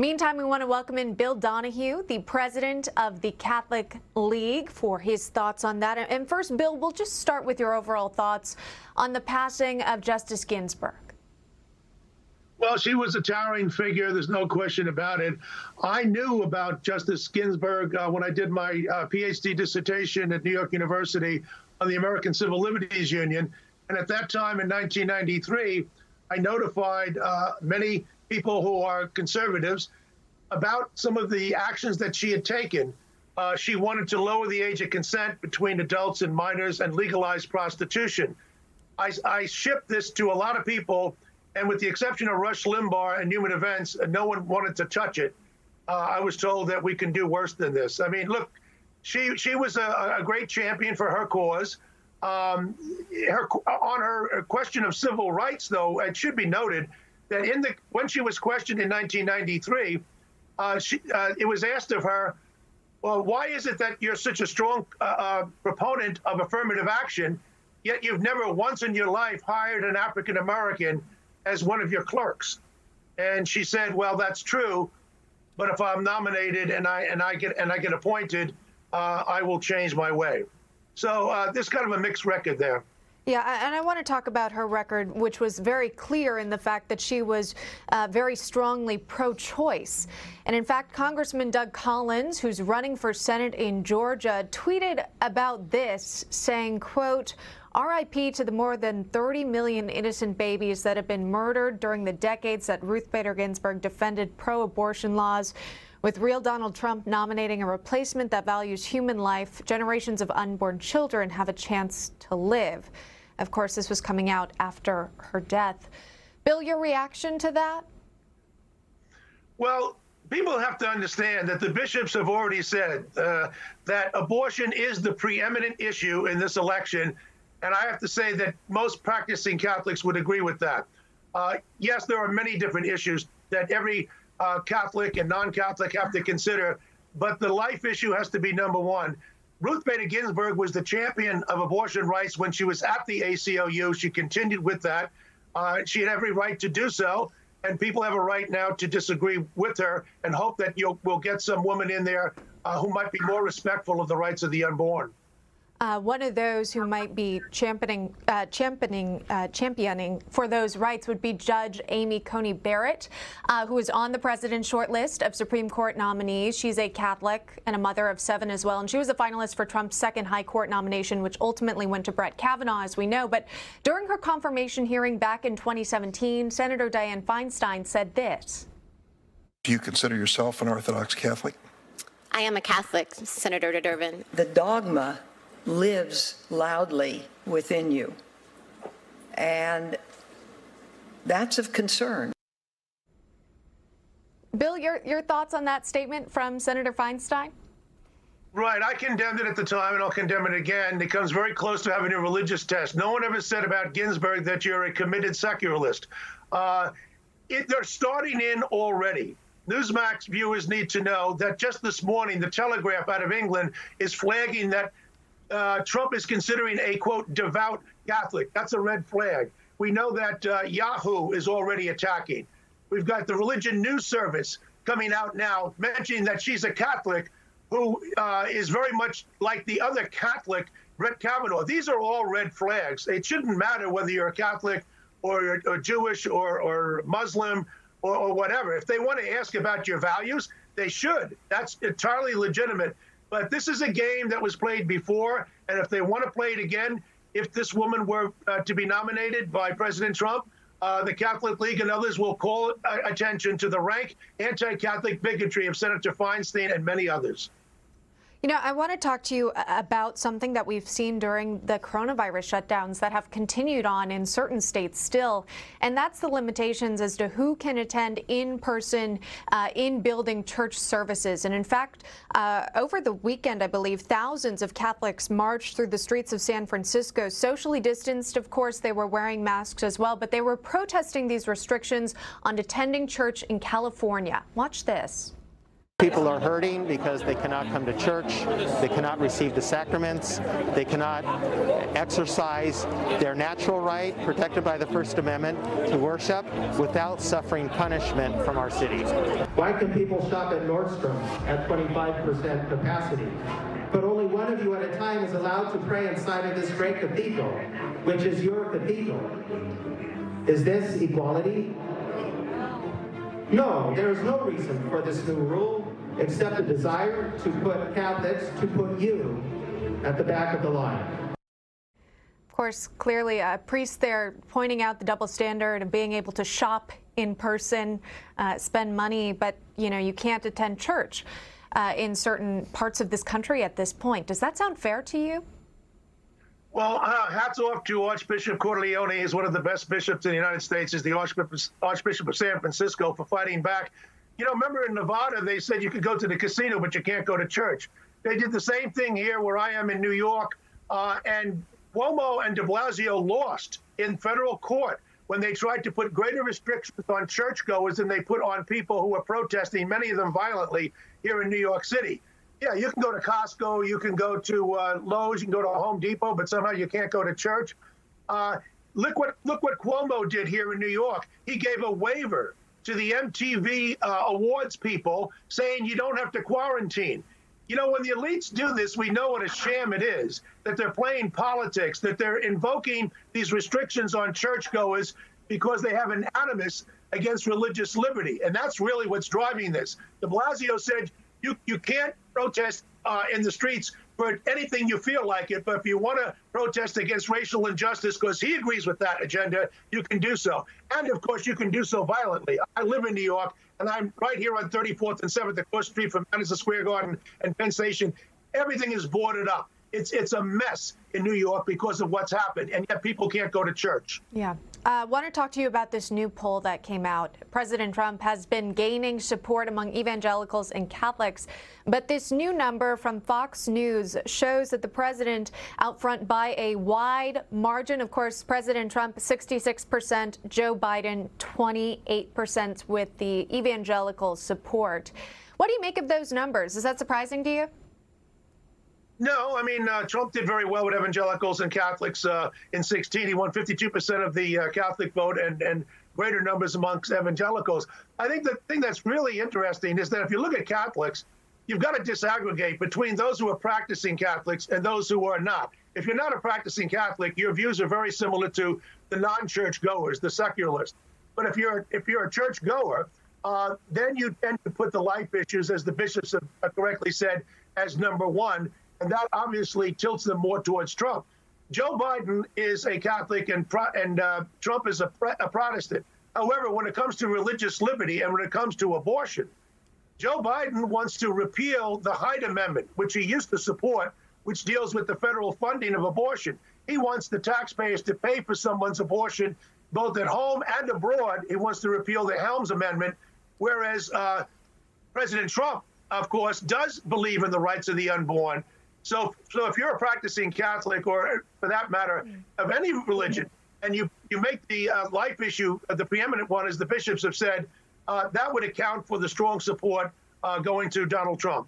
Meantime, we want to welcome in Bill Donohue, the president of the Catholic League, for his thoughts on that. And first, Bill, we'll just start with your overall thoughts on the passing of Justice Ginsburg. Well, she was a towering figure. There's no question about it. I knew about Justice Ginsburg uh, when I did my uh, PhD dissertation at New York University on the American Civil Liberties Union. And at that time in 1993, I notified uh, many people who are conservatives about some of the actions that she had taken. Uh, she wanted to lower the age of consent between adults and minors and legalize prostitution. I, I shipped this to a lot of people, and with the exception of Rush Limbaugh and Human Events, no one wanted to touch it. Uh, I was told that we can do worse than this. I mean, look, she she was a, a great champion for her cause. Um, her, on her question of civil rights, though, it should be noted that in the when she was questioned in 1993, uh, she, uh, it was asked of her, well, why is it that you're such a strong uh, uh, proponent of affirmative action, yet you've never once in your life hired an African American as one of your clerks? And she said, well, that's true, but if I'm nominated and I and I get and I get appointed, uh, I will change my way. So uh, there's kind of a mixed record there. Yeah, and I want to talk about her record, which was very clear in the fact that she was uh, very strongly pro-choice. And in fact, Congressman Doug Collins, who's running for Senate in Georgia, tweeted about this, saying, quote, RIP to the more than 30 million innocent babies that have been murdered during the decades that Ruth Bader Ginsburg defended pro-abortion laws. With real Donald Trump nominating a replacement that values human life, generations of unborn children have a chance to live. Of course, this was coming out after her death. Bill, your reaction to that? Well, people have to understand that the bishops have already said uh, that abortion is the preeminent issue in this election. And I have to say that most practicing Catholics would agree with that. Uh, yes, there are many different issues that every uh, Catholic and non-Catholic have to consider. But the life issue has to be number one. Ruth Bader Ginsburg was the champion of abortion rights when she was at the ACLU. She continued with that. Uh, she had every right to do so. And people have a right now to disagree with her and hope that you'll we'll get some woman in there uh, who might be more respectful of the rights of the unborn. Uh, one of those who might be championing, uh, championing, uh, championing for those rights would be Judge Amy Coney Barrett, uh, who is on the president's short list of Supreme Court nominees. She's a Catholic and a mother of seven as well, and she was a finalist for Trump's second high court nomination, which ultimately went to Brett Kavanaugh, as we know. But during her confirmation hearing back in 2017, Senator Dianne Feinstein said this. Do you consider yourself an Orthodox Catholic? I am a Catholic, Senator Durbin. The dogma lives loudly within you. And that's of concern. Bill, your, your thoughts on that statement from Senator Feinstein? Right. I condemned it at the time, and I'll condemn it again. It comes very close to having a religious test. No one ever said about Ginsburg that you're a committed secularist. Uh, it, they're starting in already. Newsmax viewers need to know that just this morning, the Telegraph out of England is flagging that uh, Trump is considering a quote devout Catholic. That's a red flag. We know that uh, Yahoo is already attacking. We've got the Religion News Service coming out now mentioning that she's a Catholic who uh, is very much like the other Catholic, Brett Kavanaugh. These are all red flags. It shouldn't matter whether you're a Catholic or, or Jewish or, or Muslim or, or whatever. If they want to ask about your values, they should. That's entirely legitimate. But this is a game that was played before, and if they want to play it again, if this woman were uh, to be nominated by President Trump, uh, the Catholic League and others will call uh, attention to the rank anti-Catholic bigotry of Senator Feinstein and many others. You know, I want to talk to you about something that we've seen during the coronavirus shutdowns that have continued on in certain states still, and that's the limitations as to who can attend in-person, uh, in-building church services. And in fact, uh, over the weekend, I believe, thousands of Catholics marched through the streets of San Francisco, socially distanced. Of course, they were wearing masks as well, but they were protesting these restrictions on attending church in California. Watch this. People are hurting because they cannot come to church, they cannot receive the sacraments, they cannot exercise their natural right, protected by the First Amendment, to worship without suffering punishment from our city. Why can people shop at Nordstrom at 25% capacity? But only one of you at a time is allowed to pray inside of this great cathedral, which is your cathedral. Is this equality? No, there is no reason for this new rule except a desire to put Catholics, to put you at the back of the line. Of course, clearly, a priest there pointing out the double standard of being able to shop in person, uh, spend money, but you know you can't attend church uh, in certain parts of this country at this point. Does that sound fair to you? Well, uh, hats off to Archbishop Cordileone. He's one of the best bishops in the United States. Is the Archbishop, Archbishop of San Francisco for fighting back. You know, remember in Nevada they said you could go to the casino, but you can't go to church. They did the same thing here, where I am in New York, uh, and Cuomo and De Blasio lost in federal court when they tried to put greater restrictions on churchgoers than they put on people who were protesting, many of them violently, here in New York City. Yeah, you can go to Costco, you can go to uh, Lowe's, you can go to Home Depot, but somehow you can't go to church. Uh, look what look what Cuomo did here in New York. He gave a waiver to the MTV uh, awards people, saying you don't have to quarantine. You know, when the elites do this, we know what a sham it is. That they're playing politics, that they're invoking these restrictions on churchgoers because they have an animus against religious liberty, and that's really what's driving this. De Blasio said you you can't protest uh, in the streets for anything you feel like it. But if you want to protest against racial injustice, because he agrees with that agenda, you can do so. And of course, you can do so violently. I live in New York, and I'm right here on 34th and 7th, across the street from Madison Square Garden and Penn Station. Everything is boarded up. It's it's a mess in New York because of what's happened, and yet people can't go to church. Yeah. I uh, want to talk to you about this new poll that came out. President Trump has been gaining support among evangelicals and Catholics, but this new number from Fox News shows that the president out front by a wide margin. Of course, President Trump 66%, Joe Biden 28% with the evangelical support. What do you make of those numbers? Is that surprising to you? No, I mean, uh, Trump did very well with evangelicals and Catholics uh, in 16. He won 52% of the uh, Catholic vote and, and greater numbers amongst evangelicals. I think the thing that's really interesting is that if you look at Catholics, you've got to disaggregate between those who are practicing Catholics and those who are not. If you're not a practicing Catholic, your views are very similar to the non-church goers, the secularists. But if you're if you're a church goer, uh, then you tend to put the life issues, as the bishops have correctly said, as number one and that obviously tilts them more towards Trump. Joe Biden is a Catholic and and uh, Trump is a, a Protestant. However, when it comes to religious liberty and when it comes to abortion, Joe Biden wants to repeal the Hyde Amendment, which he used to support, which deals with the federal funding of abortion. He wants the taxpayers to pay for someone's abortion, both at home and abroad. He wants to repeal the Helms Amendment, whereas uh, President Trump, of course, does believe in the rights of the unborn. So, so if you're a practicing Catholic, or for that matter, of any religion, and you you make the uh, life issue uh, the preeminent one, as the bishops have said, uh, that would account for the strong support uh, going to Donald Trump.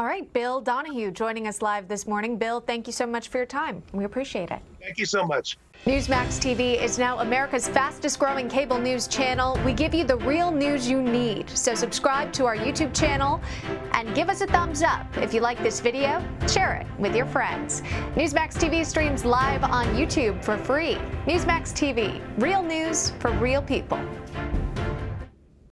All right, Bill Donohue joining us live this morning. Bill, thank you so much for your time. We appreciate it. Thank you so much. Newsmax TV is now America's fastest growing cable news channel. We give you the real news you need. So subscribe to our YouTube channel and give us a thumbs up. If you like this video, share it with your friends. Newsmax TV streams live on YouTube for free. Newsmax TV, real news for real people.